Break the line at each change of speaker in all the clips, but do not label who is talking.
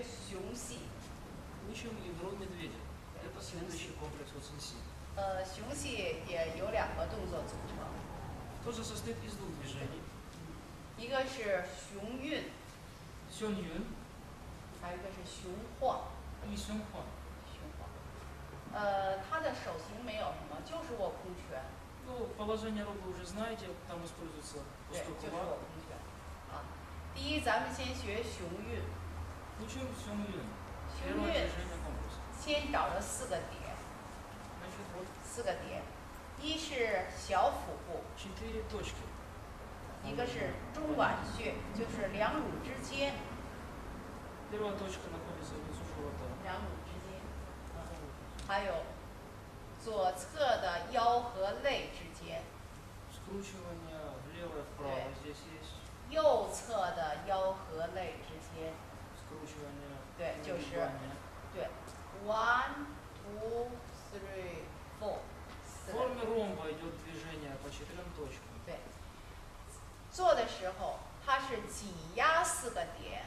学熊系。
Учим игру медведя. Это
Щенки.
следующий комплекс очень сильный.
呃，熊系也有两个动作组成，
Тоже состоит из двух движений.
一个是熊运，
Сён Юн
还有一个是熊晃。
и Сён Хуан.
熊晃。呃，他的手型没有什么，就是握空拳，
Ну, положение рук вы уже знаете, там используется
对，
пустой
就是握
кулак.
空拳。啊，第一，咱们先学熊运， 先找了四个点，四个点，一是小腹部，一个是中脘穴，就是两乳之间，两乳之间，还有左侧的腰和肋之间，
对，
右侧的腰和肋之间。
Скручивание
Да,就是-
нагибание.
对，one two three four，
В
四个
форме ромба идет движение по четырем точкам.
对，做的时候它是挤压四个点，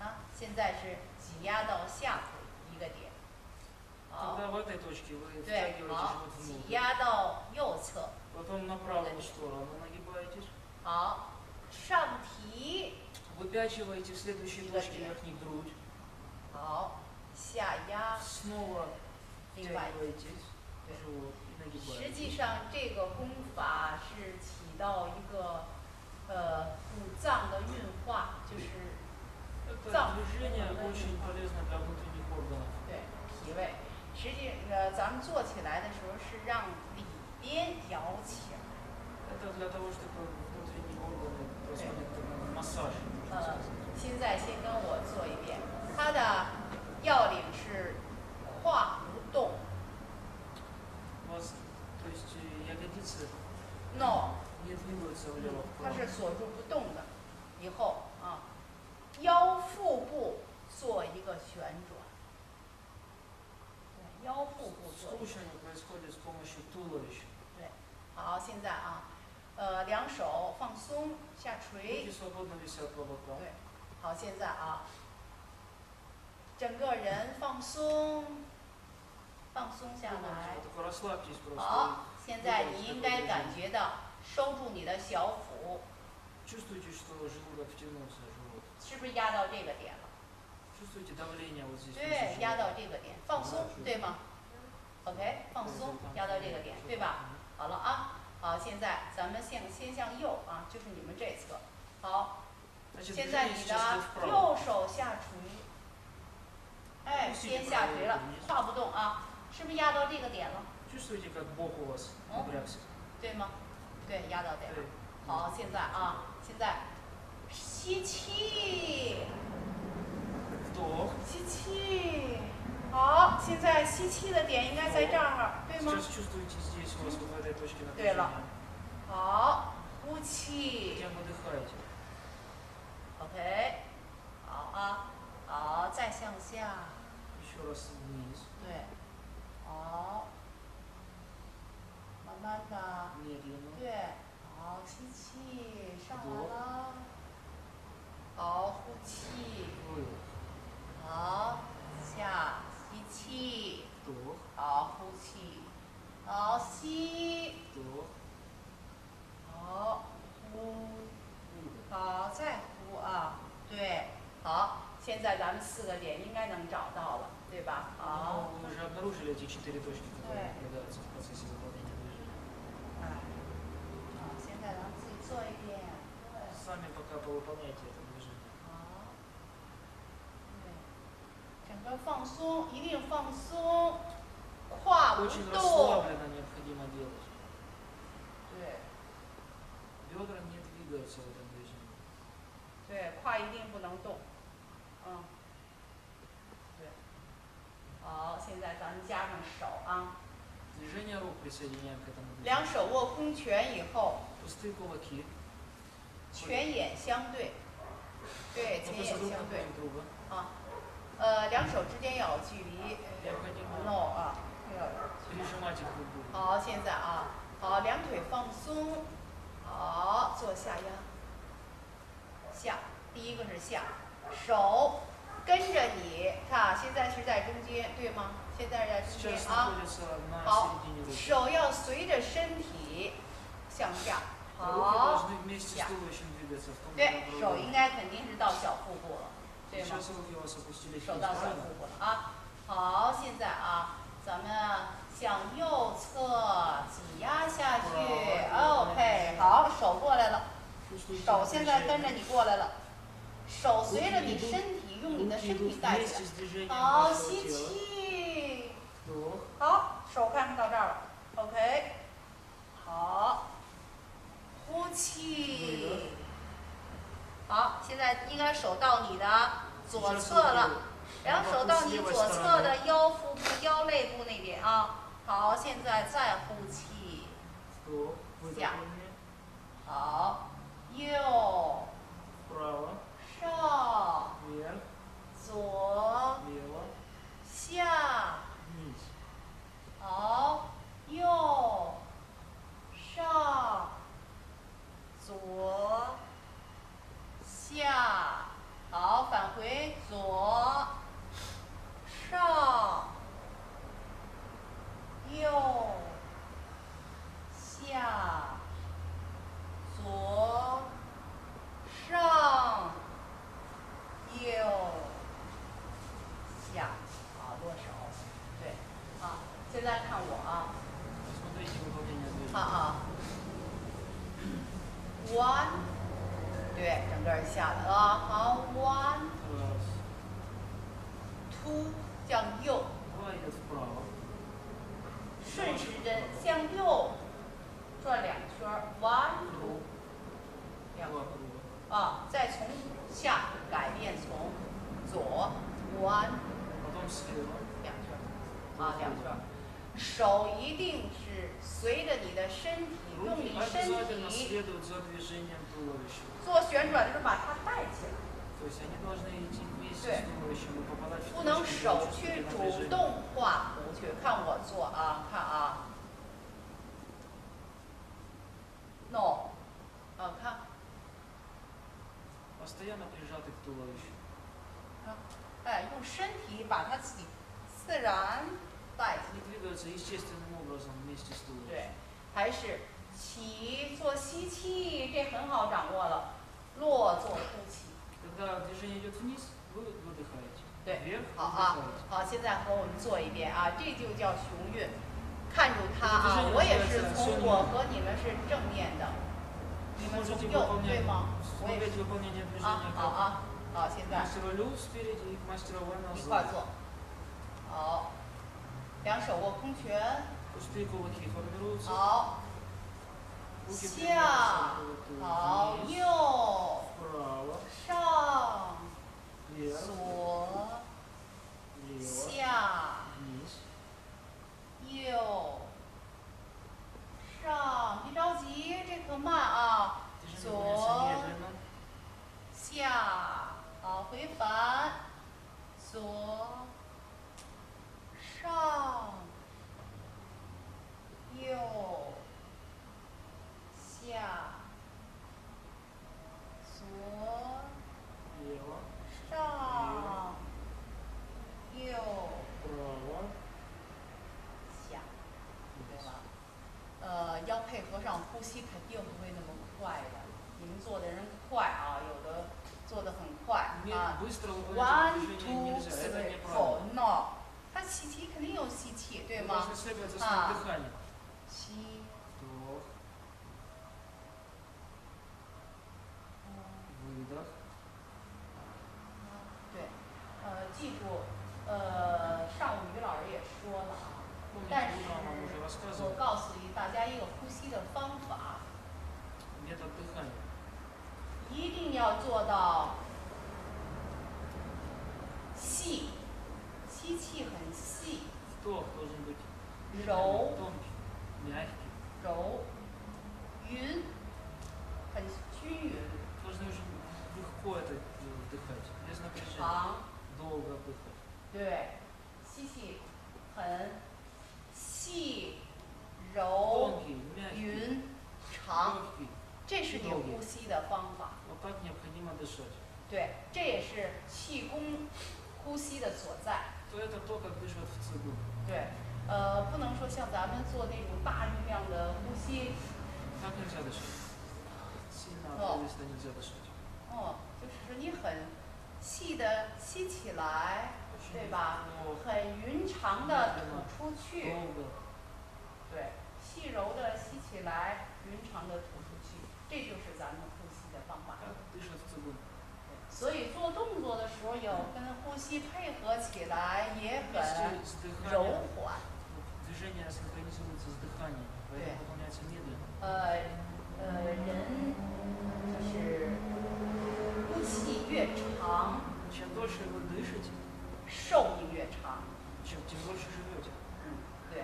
啊，现在是挤压到下腿一个点，好，
Тогда в этой точке вы
对，
втягиваете
好，
живот
挤
внутрь.
压到右侧，
Потом на правую сторону нагибаетесь.
好，上提，
Выпячиваете в следующей
Иго
точке
где?
верхней грудь.
好，下压，
Снова
另外，
втягиваетесь в
Да.
живот и
实际
нагибаетесь.
上这个功法是起到一个呃五脏的运化，就是
Это
Зам.
движение очень полезно для внутренних органов.
对脾胃。实际呃，咱们做起来的时候是让里边摇起来。
Это
现在啊。整个人放松放松下来。好现在你应该感觉到收住你的小腹是不是压到这个点了对压到这个点放松对吗 ok 放松压到这个点对吧好了啊好现在咱们向先向右啊就是你们这侧好现在你的右手下垂，哎，先下垂了，胯不动啊，是不是压到这个点了？
嗯、
对吗？对，压到点了。好，现在啊，现在吸气，吸气。好，现在吸气的点应该在这儿，对吗？对
了，
好，呼气。ok 好啊好再向下。对好慢慢的对好吸气上来了。好呼气。好下吸气。好呼气。好吸。好呼好再呼啊，对，好，现在咱们四个点应该能找到了，对吧？好。
Ну, вы уже обнаружили эти четыре точки, которые
Да.
наблюдаются в процессе выполнения движения.
哎，好，现在咱们自己做一遍，对，
Сами пока повыполняйте это движение.
好，对，整个放松，一定放松，胯不
Очень
动，
расслабленно необходимо делать.
对
Бедра не двигаются в этом движении.
对胯一定不能动嗯。对。好现在咱们加上手啊两手握空拳以后拳眼相对对
拳
眼相对啊呃两手之间要有距离 no 啊好现在啊好两腿放松好做下压下第一个是下手跟着你看啊现在是在中间对吗？现在是在中间啊好手要随着身体向下好
下
对手应该肯定是到小腹部了对吗手到小腹部了啊。好现在啊咱们向右侧挤压下去 ok 好手过来了。手现在跟着你过来了，手随着你身体，用你的身体带起来。好，吸气。好，手看到这儿了，OK。好，呼气。好，现在应该手到你的左侧了，然后手到你左侧的腰腹部、腰肋部那边啊。好，现在再呼气。下。好。右手。啊，两样。手一定是随着你的身体，用你身体做旋转，就是把它带起来。
对，
不能手去主动画弧去，看我做啊，看啊。No，啊，看。看，哎，用身体把它自己自然。带起
Они двигаются естественным образом вместе с
对
туловищем.，
还是起做吸气，这很好掌握了，落做呼气，
Когда движение идет вниз, вы выдыхаете.
对
Вверх
好啊
выдыхаете.，
好，现在和我们做一遍啊，这就叫雄韵，看住它
这
啊
是，
我也是
这是
从我和你们是正面的，你们从
Можете
右
выполнять,
对吗？我也是
смотреть выполнение
啊，
движения
好
как
啊，好，现在
мастера Лю спереди и мастера Ван
一块儿
назад.
做，好， 两手握空拳。好下好右上左下右上别着急这可慢啊左下好回返左上右下左上右下对了呃要配合上呼吸肯定不会那么快的你们做的人快啊有的做的很快啊 one two three four no 吸气肯定有吸气，对吗？
啊。
吸。对，呃，记住，呃，上午于老师也说了，但是我告诉大家一个呼吸的方法。一气。定要做到：吸，吸气很。细，
Вдох должен быть
柔
медленный, тонкий, мягкий.
柔，匀，很均匀，
Должны очень легко это э, вдыхать, без напряжения.
长，
Долго вдыхать.
对，吸气很细、柔、
Тонкий, мягкий,
匀、长，
легкий.
这是你呼吸的方法。
Вот так необходимо дышать.
对，这也是气功 呼吸的所在。 对，呃，不能说像咱们做那种大容量的呼吸。哦，就是说你很细的吸起来，对吧？很匀长的吐出去。对，细柔的吸起来，匀长的吐出去，这就是咱们。所以做动作的时候要跟呼吸配合起来也很柔缓。
对
呃呃人就是呼气越长
前头是个雷声井
寿命越长嗯对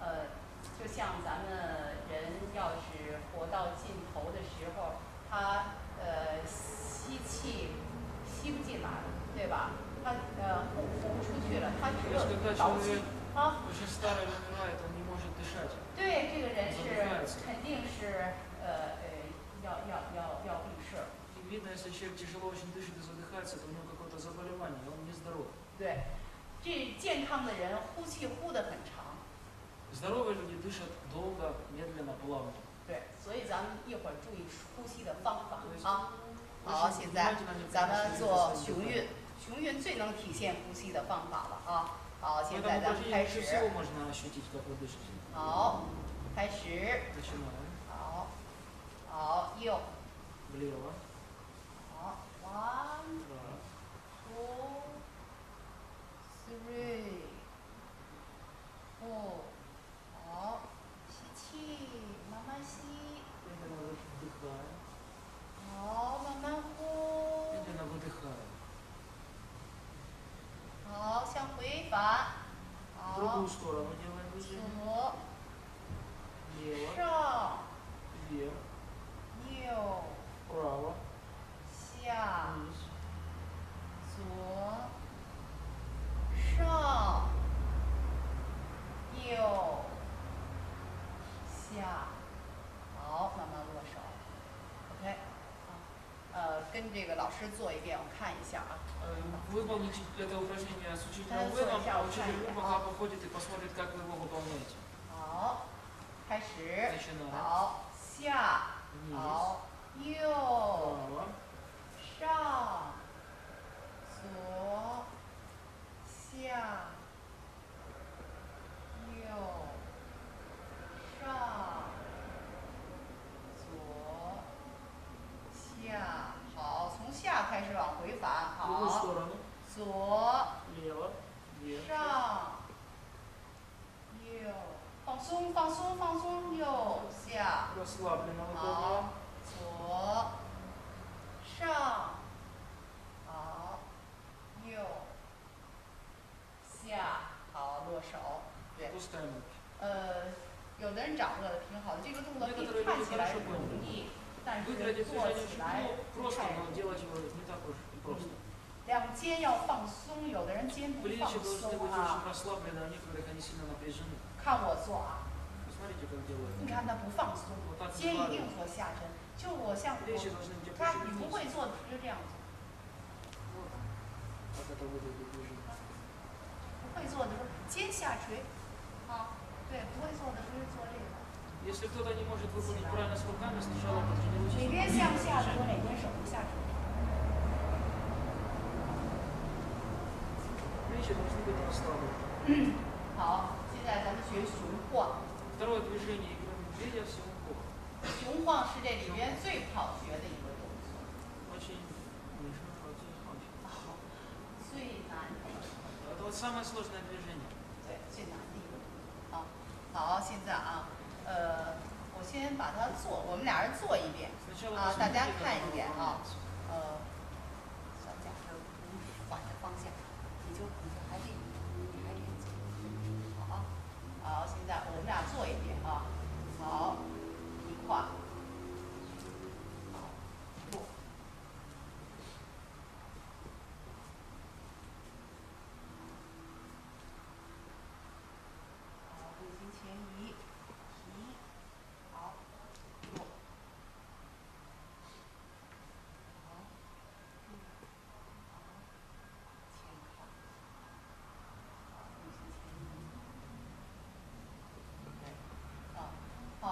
呃就像咱们人要是活到尽头的时候他吸不进来了，对吧？他呃，呼呼不出去了，他只有倒
吸。
啊。对，这个人是肯定是呃呃，要要要要
闭塞。
对，这健康的人呼气呼的很长。对，所以咱们一会儿注意呼吸的方法啊。好现在咱们做雄运雄运最能体现呼吸的方法了啊。好现在咱们开始好开始好好右好 one two three four
八
好。左上右下左。上右。下。好慢慢跟这个老师做一遍，我看一下啊。
Э, Выполните это упражнение с учителем
Да,
Веном,
всё,
а учитель
всё,
Вен
всё.
пока походит и посмотрит, как вы его выполняете.
好，开始。
Начинаем.
好，下，
Вниз,
好，右。
вправо,
上、左、下、右、上、 上右放松放松放松，右下好，左上好，右下好，落手。对，呃，有的人掌握的挺好的，这个动作看起来容易，但是做起来。两肩要放松，有的人肩不放松啊。看我做啊！你看他不放松，肩一定做下针。就我像我，他你不会做的就这样做。不会做的说肩下垂，啊，对，不会做的就是做这个。
啊，
哪边向下多？哪边手臂下垂？好，现在咱们学雄晃。
动作，运动，直接
雄晃。雄晃是这里边最好学的一个动作。
好，
最难的。对，最难的一个。好，好，现在啊，呃，我先把它做，我们俩人做一遍啊，大家看一遍啊，呃，小脚反的方向，你就。现在我们俩做一遍啊，好，一块，好，不，好，背筋前移，提，好，落。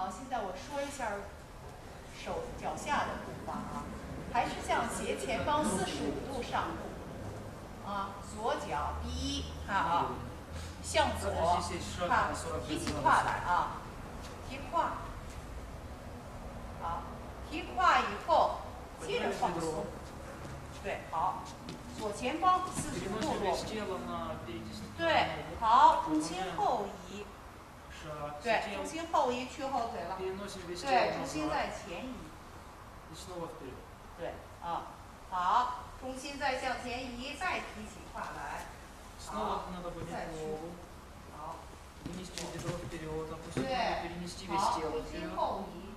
好，现在我说一下手脚下的步伐啊，还是向斜前方四十五度上步，啊，左脚第一，看啊，向左，看，提起胯来啊，提胯，好，提胯以后接着放松，对，好，左前方四十五度落
步，
对，好，重心后移。对，重心后移去后腿了。对，重心在前移。对，啊，好，重心再向前移，再提起胯来。好，再
去。好。对，
好，重心后移，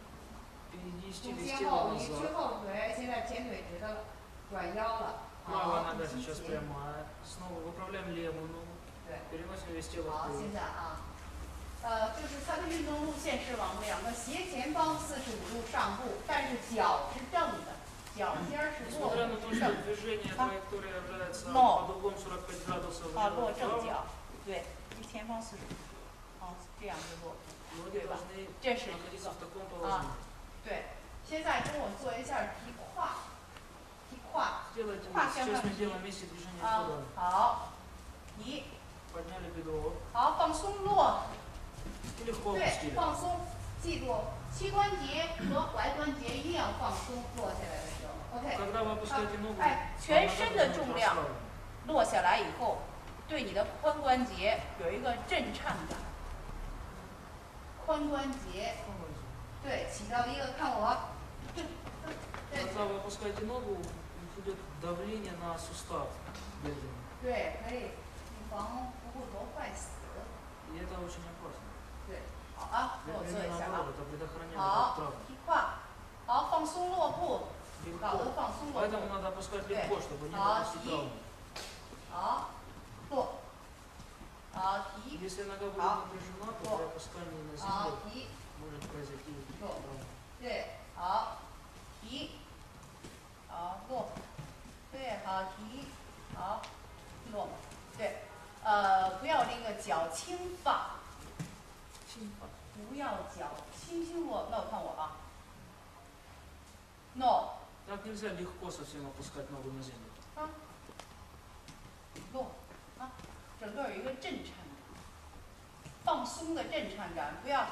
重心后移
屈
后腿现在前腿直了 опустить, 呃，就是它的运动路线是往两个斜前方四十五度上步，但是脚是正的，脚尖儿是落正。
啊，落
啊，落正脚，对，一前方四十五度，哦，这样就落，对
吧？
这是一个啊，对。现在跟我做一下提胯，提胯，胯
向上提，
啊，好，提，好，放松落。对放松记住膝关节和踝关节一定要放松落下来的时候
okay
哎全身的重量落下来以后对你的髋关节有一个震颤感髋关节对起到一个看我对可以。落
Поэтому
步，
надо опускать
Да.
легко, чтобы не
А,
допустить
и-
травмы.
好，落，好提，
Если нога будет
А.
напряжена, то
О.
при опускании на
好
землю
提。
может произойти
О.
травма.
对，好，提，好落，对，好提，好落，对，呃，不要那个脚轻放，不要脚轻轻落，no，看我啊，no，
Так нельзя легко совсем опускать ногу на землю.
啊，落，啊，整个有一个震颤感，放松的震颤感，不要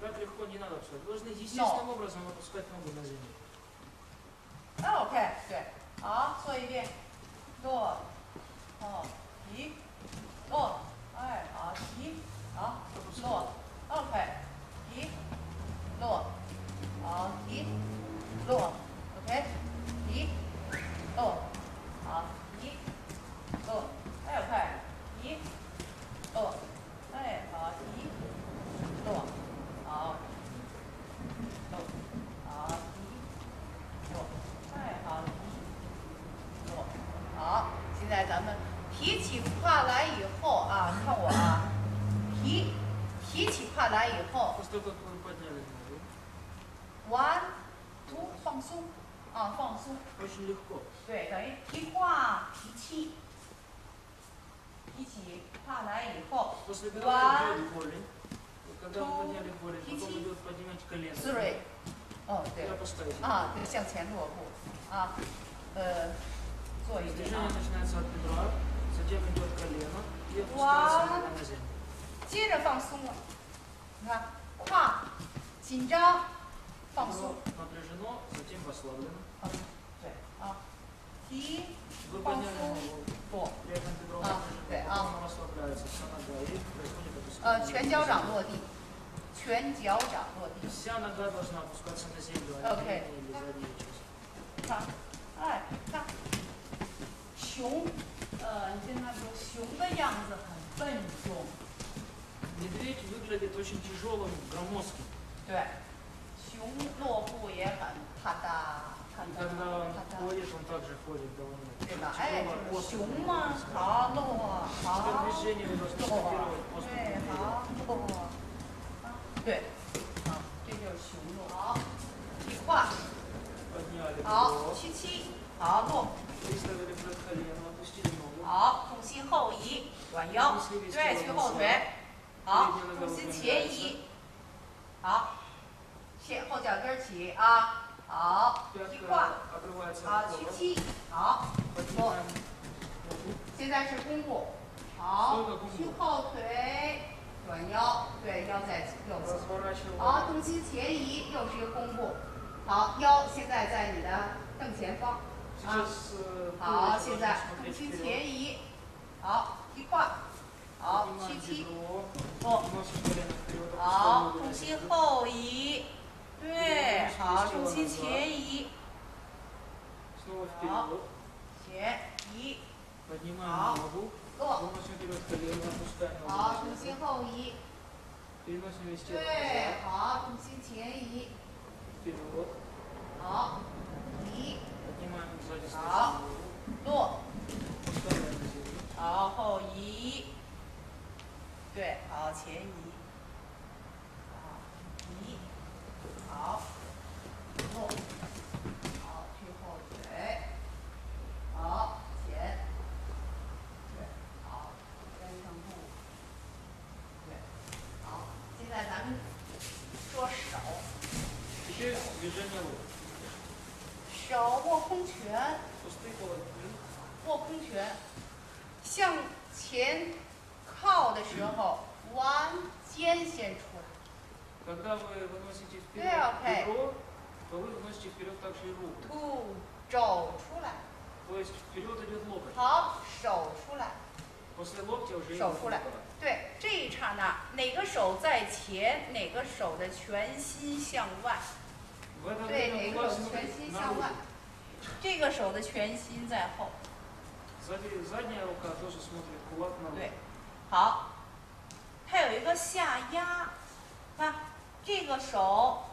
Так легко не надо опускать. Вы должны естественным образом опускать ногу на землю.
啊，OK，对，好，做一遍，落，哦，提， 我接着放松了，你看胯紧张放松，对啊，提放
松，
不
啊，对啊，
呃，全脚掌落地，全脚掌落地
，OK，
看二看熊。呃，你跟他说，熊的样子很笨重，
Медведь выглядит очень тяжелым, громоздким.
对，熊落步也很啪嗒啪
И
嗒
когда он
啪嗒。
ходит, он также ходит довольно
对吧？哎，
тяжело,
这不
остро.
熊吗？好，落，
Это
好。
движение вы должны
落
копировать после
对，
медведя.
好，落，啊，对，啊，这就是雄落。好，提胯，
Подняли
好，
бедро,
屈膝，好，落，
выставили вперед колено, опустили ногу.
好，重心后移，转腰，对，屈后腿，好，重心前移，好，前后脚跟起啊，好，
一
胯，好，屈膝，好，现在是弓步，好，屈后腿，转腰，对，腰在右侧，好，重心前移，又是一个弓步，好，腰现在在你的正前方。
啊
好现在重心前移好一胯好
吸
膝
落
好重心后移对好重心前移
好
前移
好
落好重新后移对好重心前移好移
好
落好后移对好前移。拳，向前靠的时候，弯肩先出来。
Когда вы выносите вперед
Да, окей.
бедро, то вы выносите вперед также и руку.
吐，肘出来。
То есть вперед идет локоть.
好，手出来。
После локтя уже
手
идет
出来
рука.
对，这一刹那，哪个手在前，哪个手的全心向外。
В это
对，
время
哪
кулак
个手
смотрит
全心
на
向外
руку.。
这个手的全心在后。
Сзади, задняя рука тоже смотрит кулак на руку.
对，好，它有一个下压，看这个手，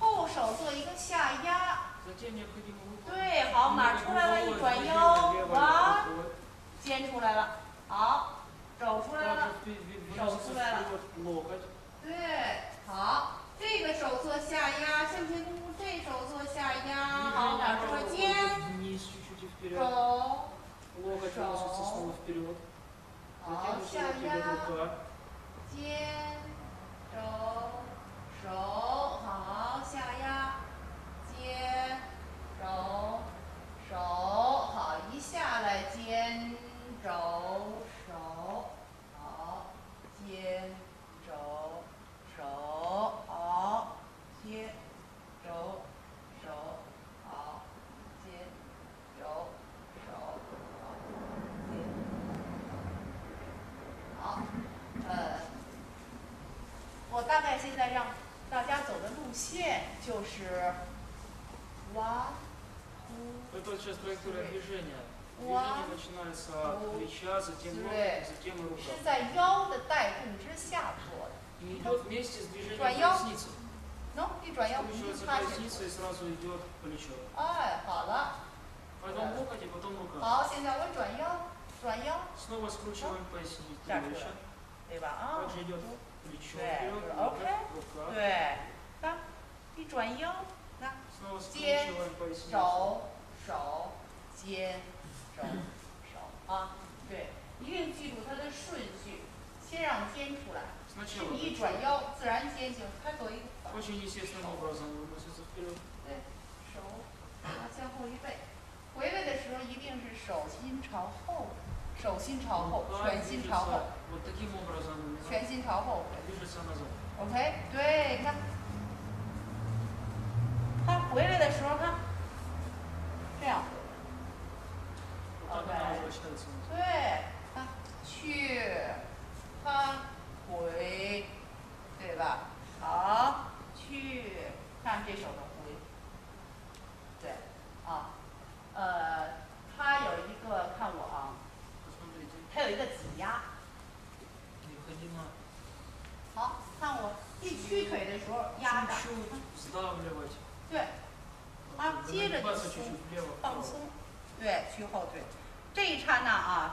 后手做一个下压，
Затем необходимо руку.
对，好，马出来了，一转腰，弯，肩出来了，好，肘出来了，
Также
Шел
выносится
сюда.
вперед локоть.
对，好，这个手做下压，向前弓步，这手做下压，好，
Движение
马出来
правой
肩，
локоть вниз чуть-чуть и вперед.
肘，
Локоть
Шел.
выносится снова вперед.
好
Затем，
下
уже идет
压。
рука.
肩、肘、手，好，下压，肩、肘、手，好，一下来肩、肘、手，好，肩、 在让大家走的路线就是弯、突、
Это сейчас траектория движения.
One,
Движение начинается от
two,
плеча, затем
three.
локоть, затем рука.
是在腰的带动之下做的。
И идет вместе с движением
Твоё?
поясницы.
喏，一转腰，一
Скручивается
趴下。
поясница и сразу идет плечо.
哎，好了，
Потом локоть и потом рука.
好，现在我转腰，转腰，
Снова скручиваем поясницу
Так,
выше.
对吧？啊，
Также идет
对
，OK，
对，来，一转腰，
来，肩、
手、手、肩、手、手，啊，对，一定记住它的顺序，先让肩出来，是你一转腰，自然肩就它左一个。对，手啊，向后一背，回来的时候一定是手心朝后，手心朝后，拳心朝后。前心朝后回，OK，对你看，他回来的时候看。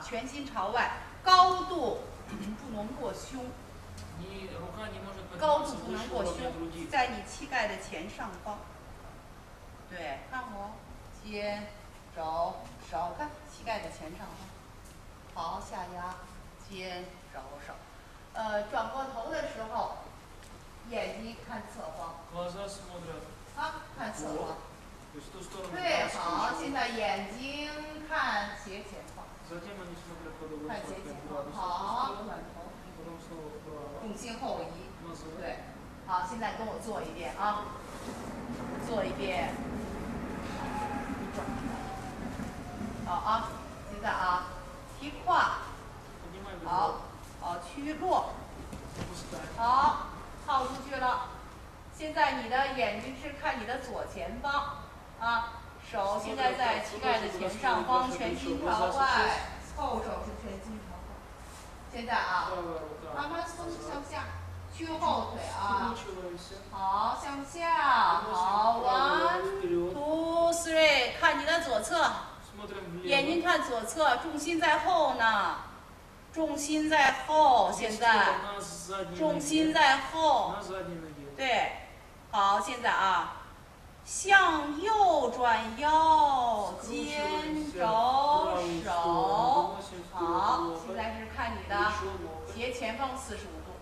全心朝外高度不能过胸。高度不能过胸。在你膝盖的前上方。对看我肩肘手看膝盖的前上方。好下压肩肘手。呃转过头的时候眼睛看侧方。啊看侧方。对好现在眼睛看斜前方。快接
一，
好重心后移。对，好，现在跟我做一遍。啊，做一遍。好啊，现在啊，提胯，好，屈落，好，套出去了。现在你的眼睛是看你的左前方啊。手现在在膝盖的前上方拳击朝外后手是拳击朝外现在啊慢慢松向下屈后腿啊好向下好 one two three 看你的左侧眼睛看左侧重心在后呢重心在后现在重心在后对好现在啊向右转腰，肩肘手，好，现在是看你的斜前方四十五度，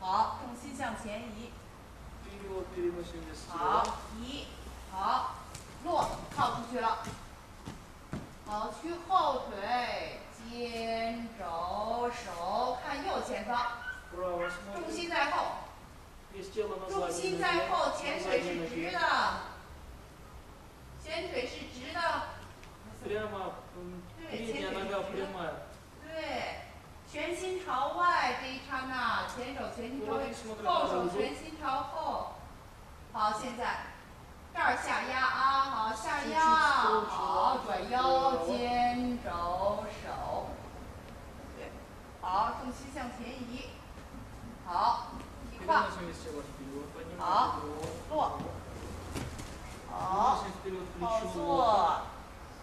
好，重心向前移，好移，好落，靠出去了，好屈后腿，肩肘手，看右前方，重心在后。重心在后前腿是直的。前腿是直的。
对
前
腿
直
的。
对全心朝外这一刹那前手拳心朝外后手拳心朝后好现在这下压啊好下压好转腰肩肘手。对好重心向前移。好，坐。好，坐。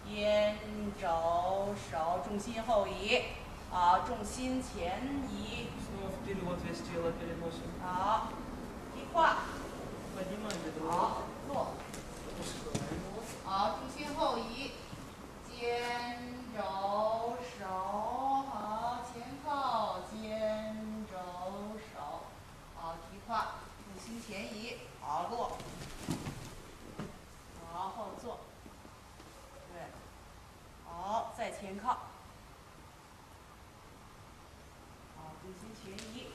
肩轴手重心后移，好，重心前移。好，
一跨。
好，
坐。
好，重心后移，肩轴手。胯，重心前移，好，落，好，后坐，对，好，再前靠。好，重心前移，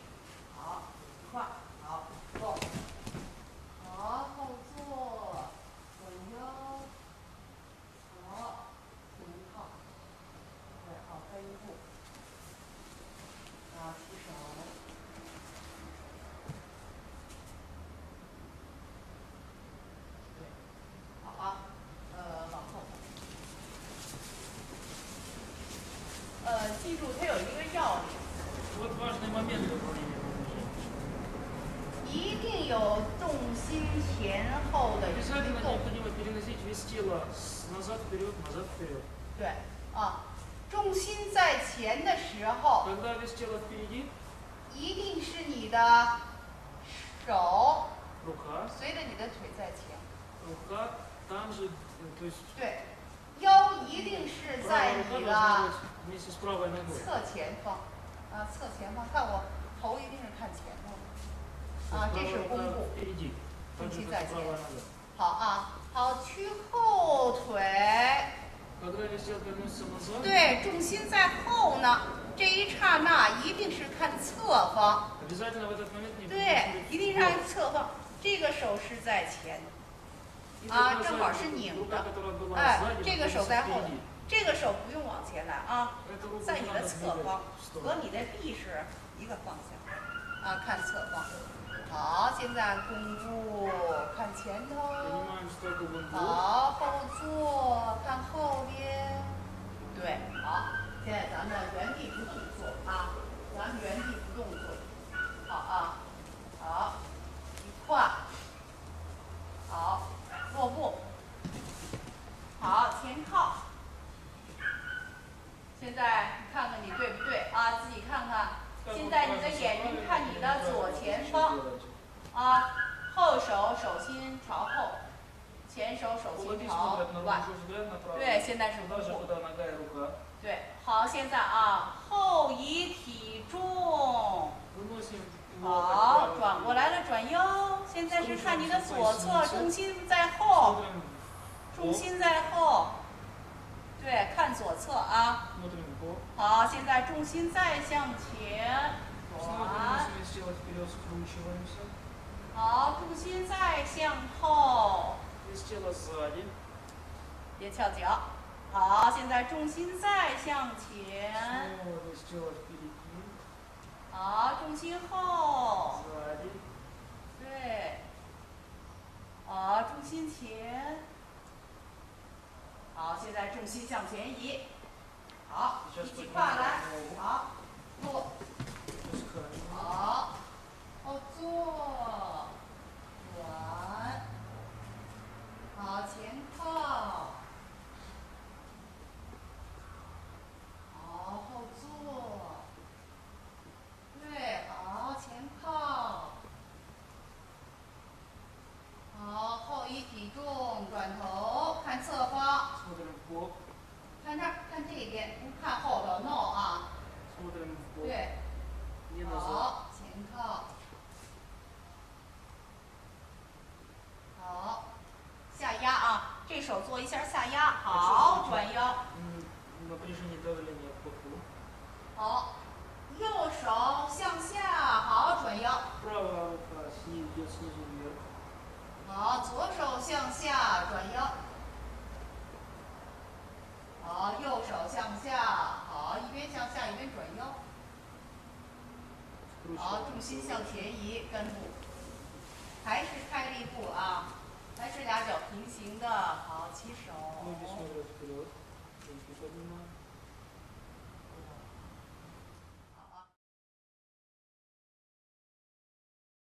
对一定是
按
侧方这个手是在前啊正好是拧的哎这个手在后
头
这个手不用往前来啊在你的侧方和你的臂是一个方向啊看侧方。好现在弓步看前头。好后坐看后边。对好现在咱们原地不动作啊咱们原地跨，好，落步，好，前靠。现在看看你对不对啊？自己看看。现在你的眼睛看你的左前方，啊，后手手心朝后，前手手心朝外。对，现在是五步。对，好，现在啊，后移体重。好转过来了转腰。现在是看你的左侧重心在后。重心在后。对看左侧啊。好现在重心再向前。转好重心再向后。别翘脚。好现在重心再向前。好重心后对好重心前好现在重心向前移。好一起跨来好坐好哦坐。转好前靠。心向前移
跟